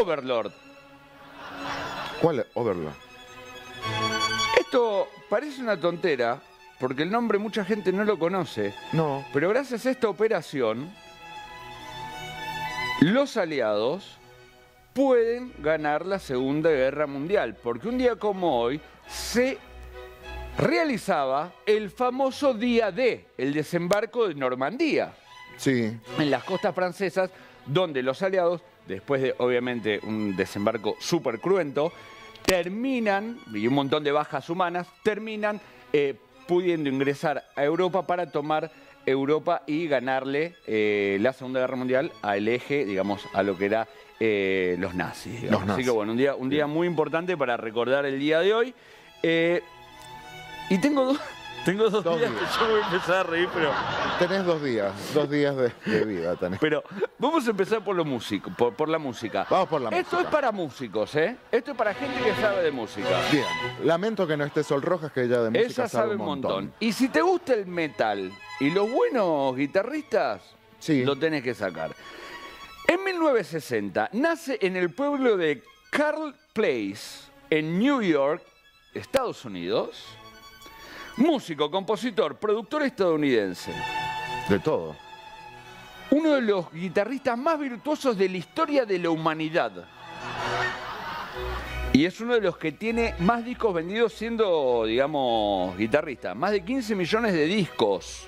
Overlord. ¿Cuál es? Overlord. Esto parece una tontera, porque el nombre mucha gente no lo conoce, No. pero gracias a esta operación, los aliados pueden ganar la Segunda Guerra Mundial, porque un día como hoy se realizaba el famoso día D, el desembarco de Normandía, Sí. en las costas francesas, donde los aliados, después de obviamente un desembarco súper cruento, terminan, y un montón de bajas humanas, terminan eh, pudiendo ingresar a Europa para tomar Europa y ganarle eh, la Segunda Guerra Mundial al eje, digamos, a lo que era eh, los nazis. Los Así nazis. que bueno, un día, un día muy importante para recordar el día de hoy. Y tengo dos, tengo dos, Dos días días. que yo voy a empezar a reír, pero... Tenés dos días, dos días de, de vida tenés. Pero vamos a empezar por lo músico, por, por la música. Vamos por la Esto música. es para músicos, ¿eh? Esto es para gente que sabe de música. Bien, lamento que no esté Sol Rojas, que ella de música Ella sabe un montón. Y si te gusta el metal y los buenos guitarristas, Sí. lo tenés que sacar. En 1960 nace en el pueblo de Carl Place, en New York, Estados Unidos, músico, compositor, productor estadounidense. De todo. uno de los guitarristas más virtuosos de la historia de la humanidad. Y es uno de los que tiene más discos vendidos siendo, digamos, guitarrista. Más de 15 millones de discos.